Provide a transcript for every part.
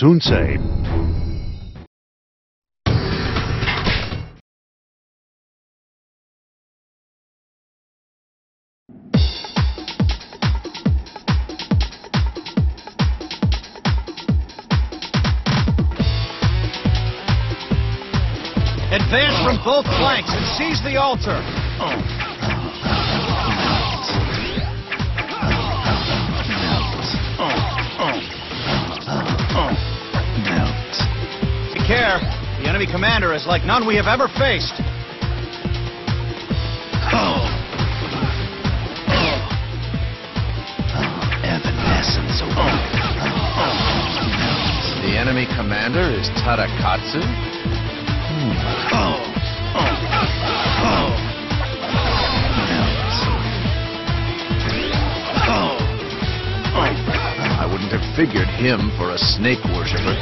soon. Advance from both flanks and seize the altar. Take enemy commander is like none we have ever faced. Oh. Oh. Evanescence The enemy commander is Tadakatsu? Hmm. Oh. I wouldn't have figured him for a snake worshiper.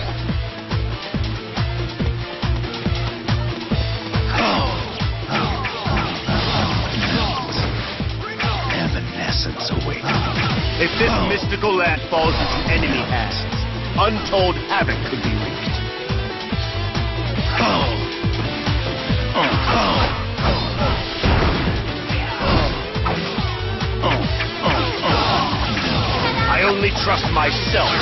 This mystical land falls into enemy hands, untold havoc could be wreaked. Oh, oh, oh, I only trust myself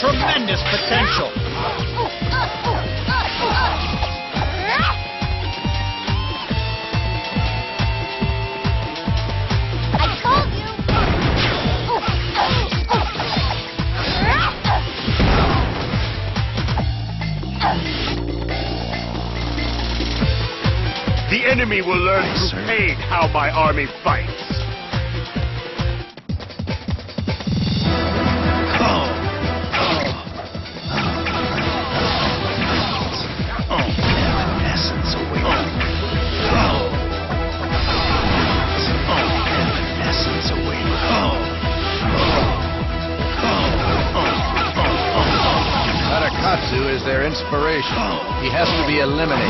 tremendous potential. I told you. The enemy will learn Yes, through pain how my army fights. Their inspiration. He has to be eliminated.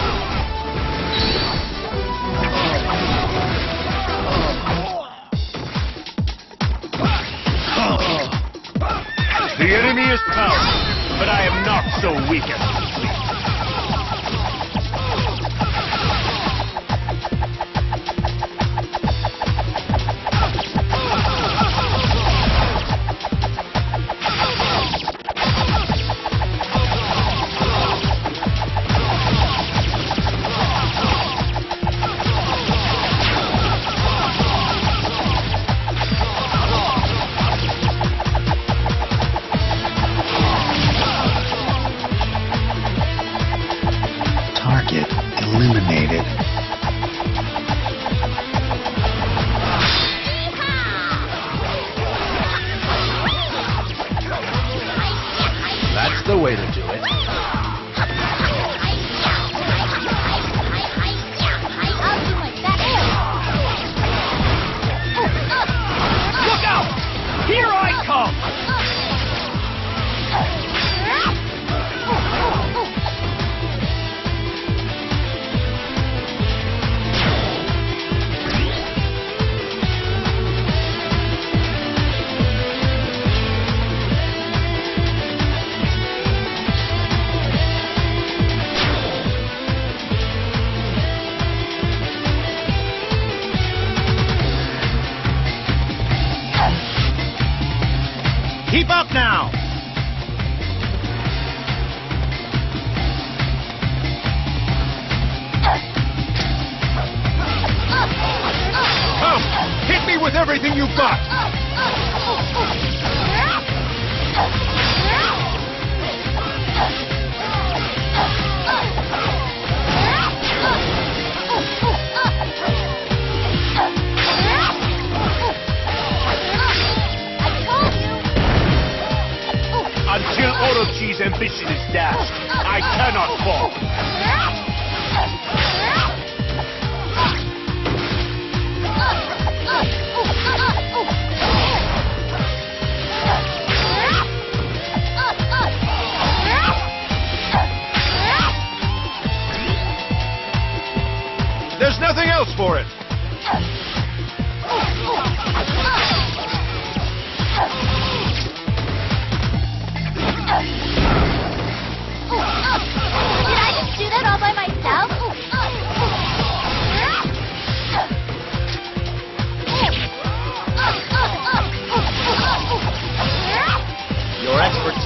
The enemy is powerful, but I am not so weakened. The way to do it. Keep up now! Come! Hit me with everything you've got! Ambition is dashed, I cannot fall. There's nothing else for it.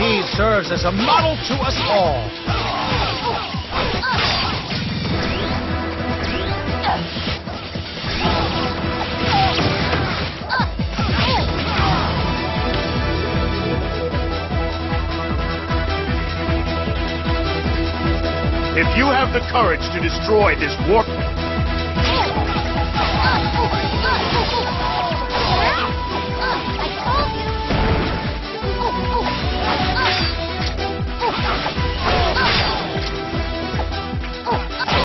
Expertise serves as a model to us all. If you have the courage to destroy this warp